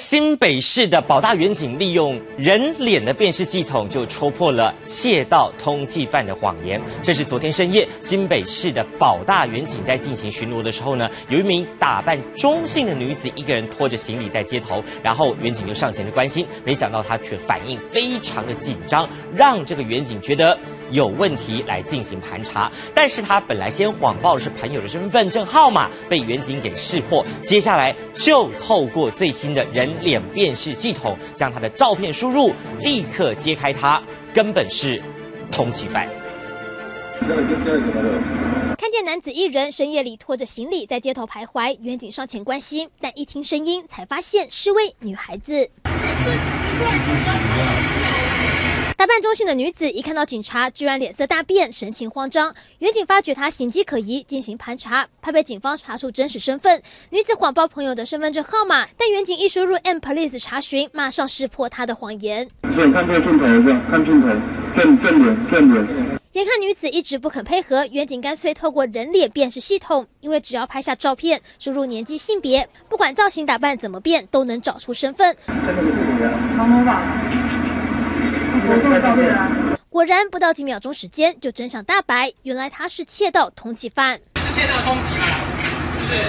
新北市的保大远景利用人脸的辨识系统，就戳破了窃盗通缉犯的谎言。这是昨天深夜，新北市的保大远景在进行巡逻的时候呢，有一名打扮中性的女子，一个人拖着行李在街头，然后远景就上前的关心，没想到她却反应非常的紧张，让这个远景觉得有问题来进行盘查。但是他本来先谎报的是朋友的身份证号码，被远警给识破，接下来就透过最新的人。脸辨识系统将他的照片输入，立刻揭开他根本是通缉犯。看见男子一人深夜里拖着行李在街头徘徊，远警上前关心，但一听声音才发现是位女孩子。打扮中性的女子一看到警察，居然脸色大变，神情慌张。远警发觉她形迹可疑，进行盘查，怕被警方查出真实身份。女子谎报朋友的身份证号码，但远警一输入 M Police 查询，马上识破她的谎言。所以看这个镜头，看镜头，正正脸，正脸。眼看女子一直不肯配合，远警干脆透过人脸辨识系统，因为只要拍下照片，输入年纪、性别，不管造型打扮怎么变，都能找出身份。这个是谁呀？长头发。果然，不到几秒钟时间就真相大白，原来他是窃盗通缉犯。是窃盗通缉嘛？就是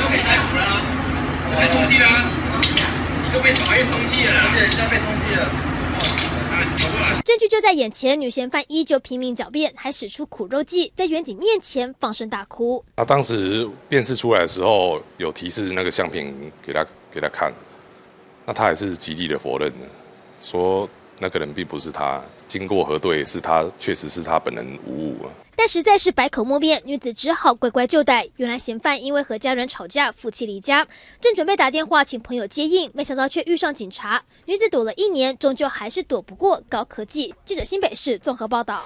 都可以逮捕了啊！被通缉了，你都被法院通缉了，而且要被通缉了。证据就在眼前，女嫌犯依旧拼命狡辩，还使出苦肉计，在远景面前放声大哭。他当时辨识出来的时候，有提示那个相片给他给他看，那他还是极力的否认的。说那个人并不是他，经过核对是他，确实是他本人无误啊。但实在是百口莫辩，女子只好乖乖就待。原来嫌犯因为和家人吵架，负气离家，正准备打电话请朋友接应，没想到却遇上警察。女子躲了一年，终究还是躲不过高科技。记者新北市综合报道。